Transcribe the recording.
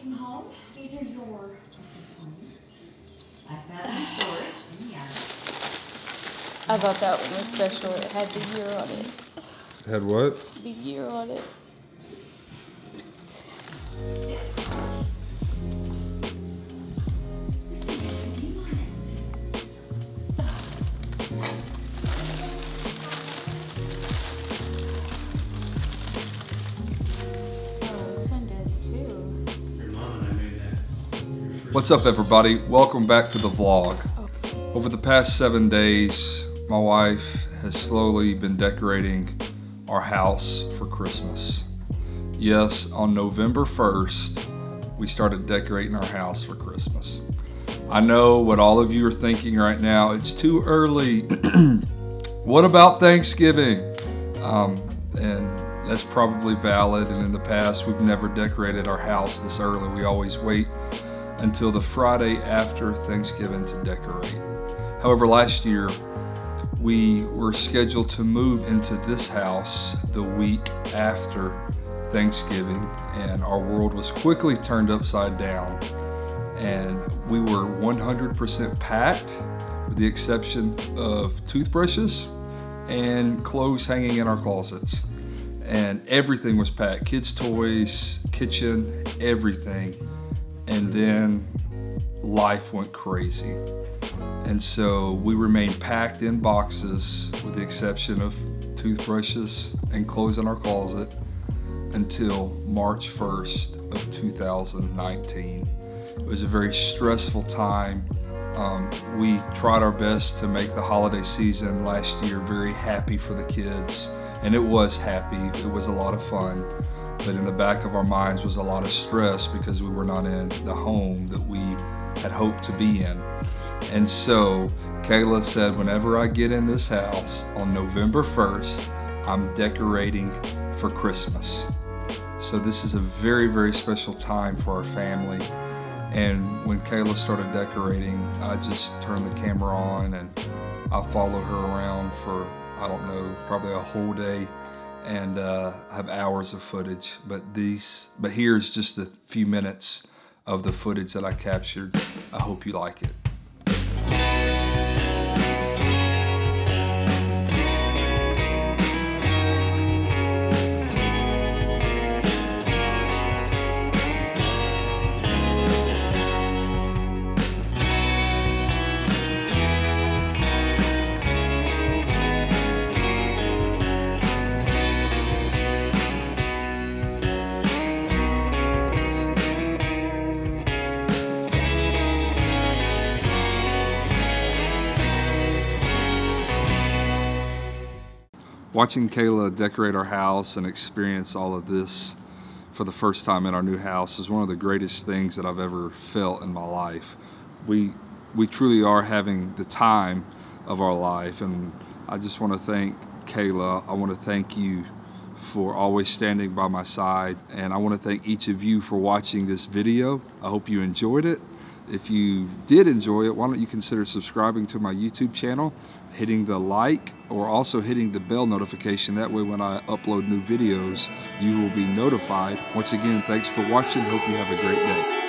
from home. These are your. I've got some storage in the attic. I thought that one was special. It had the year on it. Had what? The year on it. What's up, everybody? Welcome back to the vlog. Over the past seven days, my wife has slowly been decorating our house for Christmas. Yes, on November 1st, we started decorating our house for Christmas. I know what all of you are thinking right now. It's too early. what about Thanksgiving? Um, and that's probably valid. And in the past, we've never decorated our house this early. We always wait until the Friday after Thanksgiving to decorate. However, last year we were scheduled to move into this house the week after Thanksgiving, and our world was quickly turned upside down. And we were 100% packed, with the exception of toothbrushes and clothes hanging in our closets. And everything was packed kids' toys, kitchen, everything and then life went crazy. And so we remained packed in boxes with the exception of toothbrushes and clothes in our closet until March 1st of 2019. It was a very stressful time. Um, we tried our best to make the holiday season last year very happy for the kids, and it was happy. It was a lot of fun but in the back of our minds was a lot of stress because we were not in the home that we had hoped to be in. And so Calah said, whenever I get in this house on November 1st, I'm decorating for Christmas. So this is a very, very special time for our family. And when Calah started decorating, I just turned the camera on and I followed her around for, I don't know, probably a whole day and uh, have hours of footage. But these, but here's just a few minutes of the footage that I captured. I hope you like it. Watching Calah decorate our house and experience all of this for the first time in our new house is one of the greatest things that I've ever felt in my life. We we truly are having the time of our life and I just want to thank Calah. I want to thank you for always standing by my side and I want to thank each of you for watching this video. I hope you enjoyed it. If you did enjoy it, why don't you consider subscribing to my YouTube channel, hitting the like, or also hitting the bell notification. That way when I upload new videos, you will be notified. Once again, thanks for watching. Hope you have a great day.